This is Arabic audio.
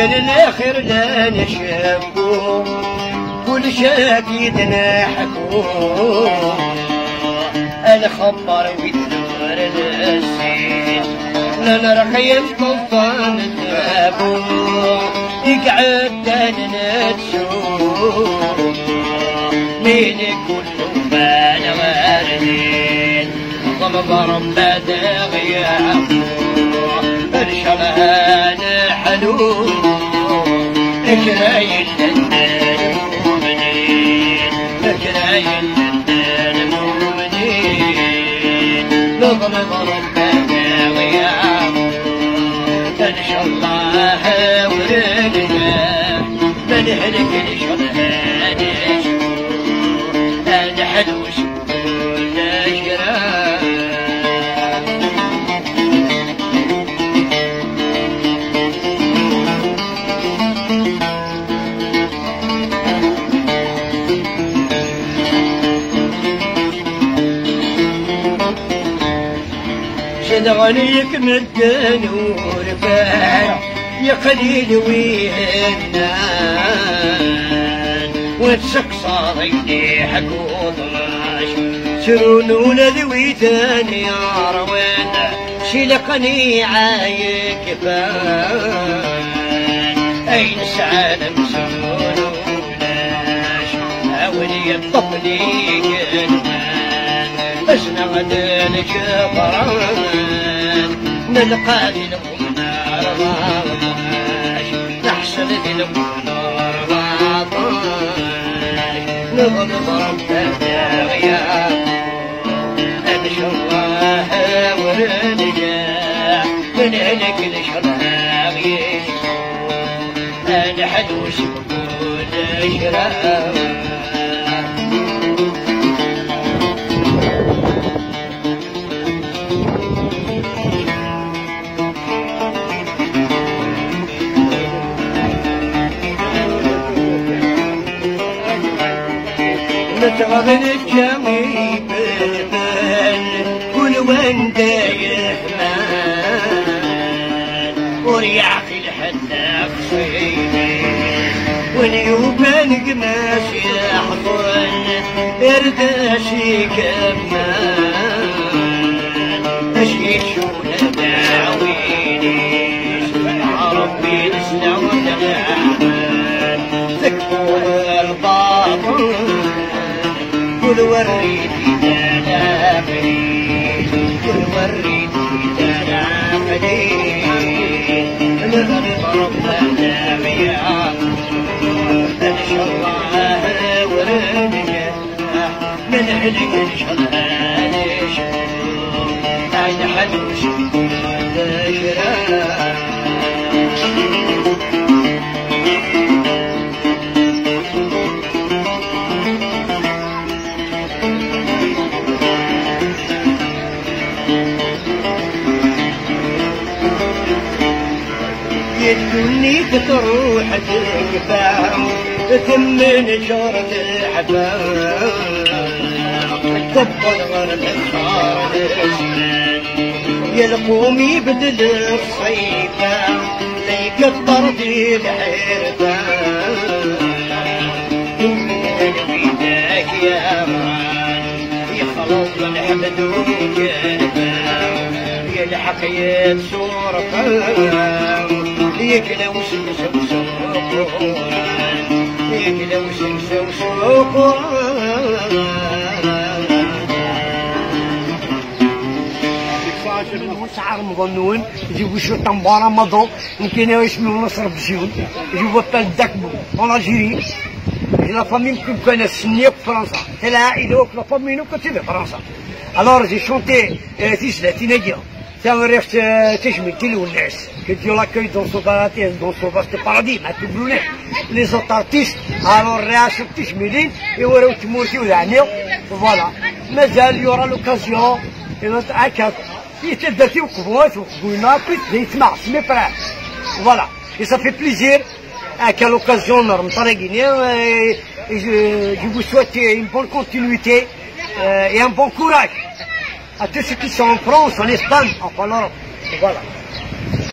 كان الآخر لا نشافو كل شاكيد نحكو الخبر ويدور السين لا نرخيم سلطان الابو يقعد نتشوف مين كل ما نواردين ضمضرم بدا غيابو الشبهان المؤمنين اجراي المؤمنين نظم ضرب بدا غيابو ان شاء الله ولدنا شدغنيك مدن ورفان يا خليل ويهنان وتسقصى ضيدي حق وضماش سرون ولد ويتان يا روان شلقني عايك فان أين سعادة مسرون ولاش أولي الطفل كلمان أسنى غدان جبران. نلقى لهم نار غاطاش نحصل لهم نار غاطاش نضرب ربنا إن شاء الله ونرجع من هلك نشرها غيش أنا حدوش بكل شراب الجميل بالبال كل وين يحمان وريعك لحتى خصيبي ونيوبان قماش يحضن ارداشي كمان أنا فريد كل وريد أنا فريد نغرب ربنا ويا ان شاء الله ورنجا من علك ان شاء الله نشوف عين يدني تروح تكفى ثمن شهر الحباب تبقى غير الخار يلقومي بدل الصيفة ليك الطرد الحيرة. من بيدك يا يتسور يكلو سعر مظنون يجيبوا شو طنبارة مضو يمكن يشملوا مصر بزيون يجيبوا en Algérie et la famille que connaît signé فرنسا تلا إذا la famille nous كتب فرنسا Ça me reste, euh, tu sais, je me dis que Dieu l'accueille dans son paradis, dans son vaste paradis, Mais ma toublounet. Les autres artistes, alors réacceptent, je me dis, et voilà où tu m'as dit, voilà. Mais il y aura l'occasion, et notre hacker, ah, il était d'assez au couvre, au couvre, puis il mars, mes frères. Voilà. Et ça fait plaisir, à quelle occasion, nous et je vous souhaite une bonne continuité, euh, et un bon courage à tous ceux qui sont en France, en Espagne, enfin l'Europe. Voilà.